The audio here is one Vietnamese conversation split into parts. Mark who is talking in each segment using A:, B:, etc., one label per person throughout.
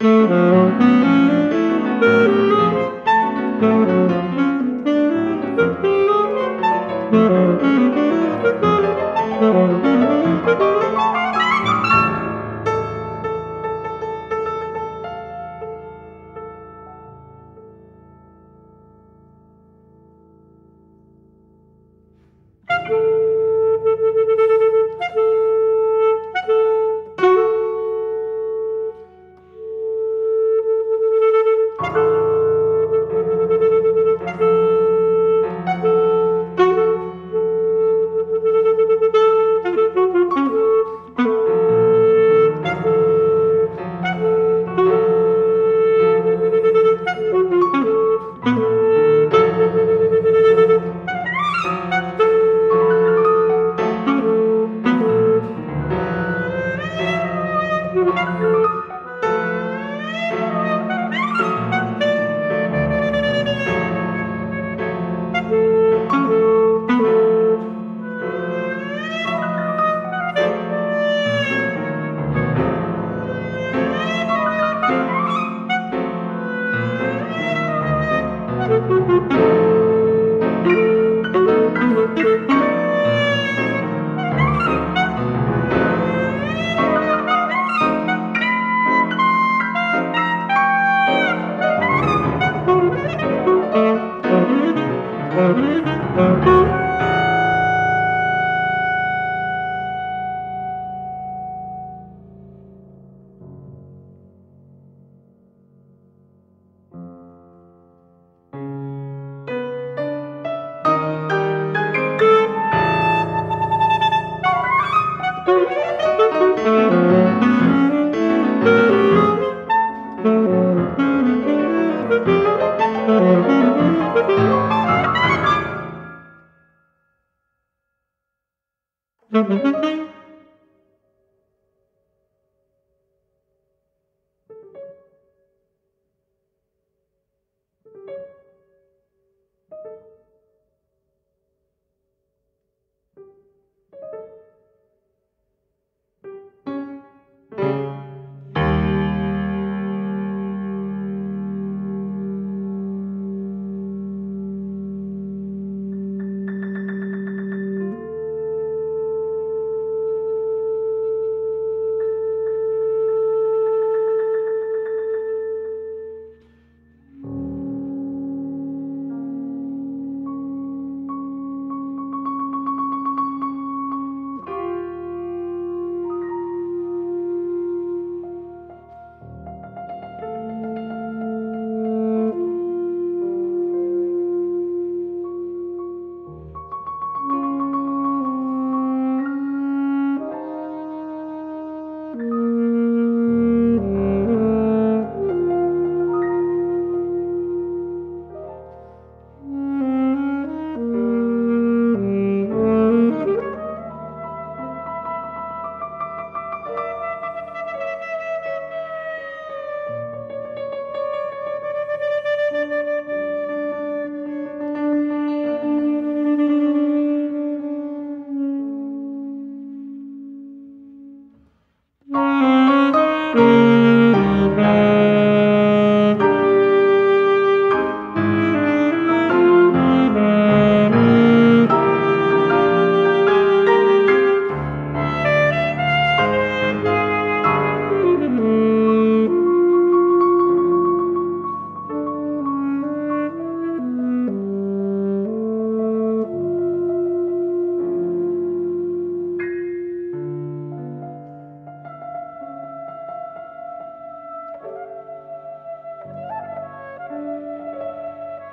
A: Música Thank you. Mm-hmm.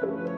A: Thank you.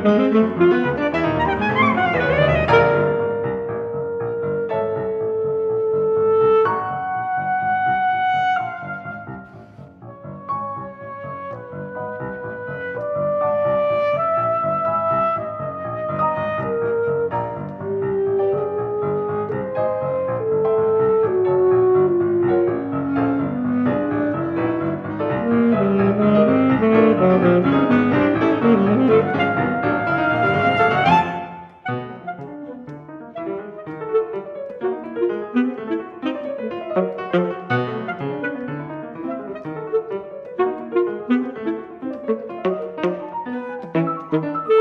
A: Música Mm-hmm.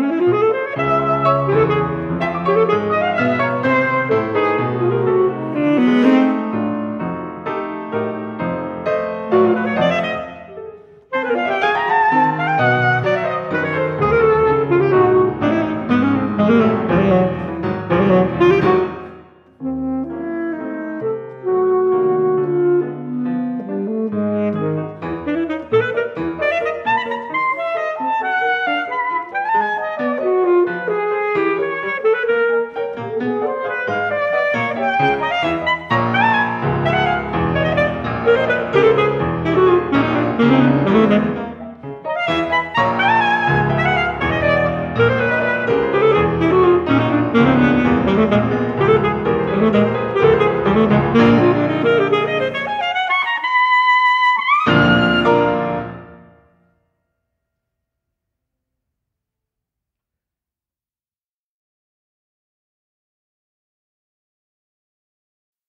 A: Thank you.